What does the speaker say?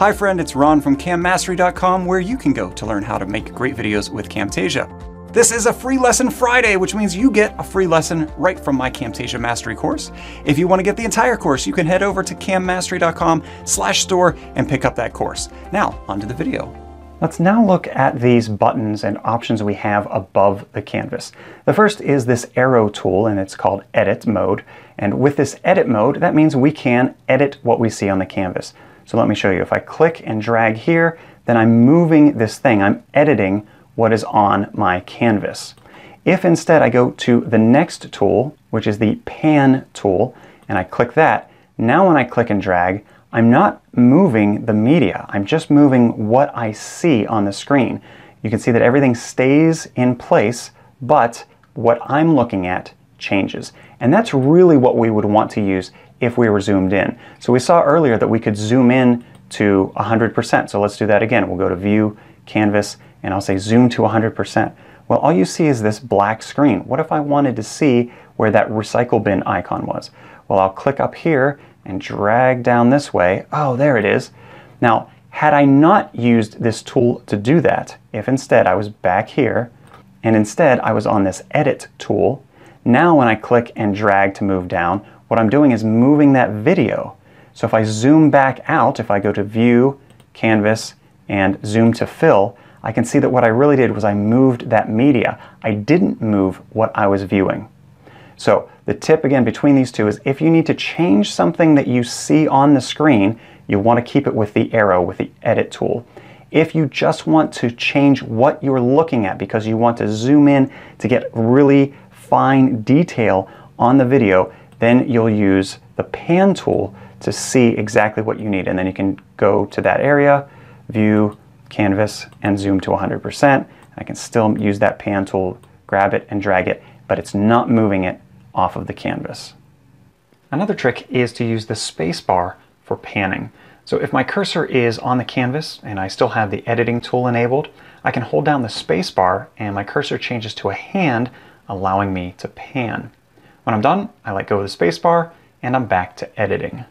Hi friend, it's Ron from CamMastery.com where you can go to learn how to make great videos with Camtasia. This is a free lesson Friday, which means you get a free lesson right from my Camtasia Mastery course. If you want to get the entire course, you can head over to cammastery.com slash store and pick up that course. Now, onto the video. Let's now look at these buttons and options we have above the canvas. The first is this arrow tool and it's called edit mode. And with this edit mode, that means we can edit what we see on the canvas. So let me show you. If I click and drag here, then I'm moving this thing. I'm editing what is on my canvas. If instead I go to the next tool, which is the pan tool, and I click that, now when I click and drag, I'm not moving the media. I'm just moving what I see on the screen. You can see that everything stays in place, but what I'm looking at changes. And that's really what we would want to use if we were zoomed in. So we saw earlier that we could zoom in to 100%. So let's do that again. We'll go to View, Canvas, and I'll say Zoom to 100%. Well, all you see is this black screen. What if I wanted to see where that recycle bin icon was? Well, I'll click up here and drag down this way. Oh, there it is. Now, had I not used this tool to do that, if instead I was back here, and instead I was on this Edit tool, now when I click and drag to move down, what I'm doing is moving that video. So if I zoom back out, if I go to View, Canvas, and Zoom to Fill, I can see that what I really did was I moved that media. I didn't move what I was viewing. So the tip again between these two is if you need to change something that you see on the screen, you want to keep it with the arrow, with the edit tool. If you just want to change what you're looking at because you want to zoom in to get really fine detail on the video, then you'll use the pan tool to see exactly what you need. And then you can go to that area, view, canvas, and zoom to 100%. I can still use that pan tool, grab it and drag it, but it's not moving it off of the canvas. Another trick is to use the spacebar for panning. So if my cursor is on the canvas and I still have the editing tool enabled, I can hold down the spacebar and my cursor changes to a hand, allowing me to pan. When I'm done, I let go of the spacebar and I'm back to editing.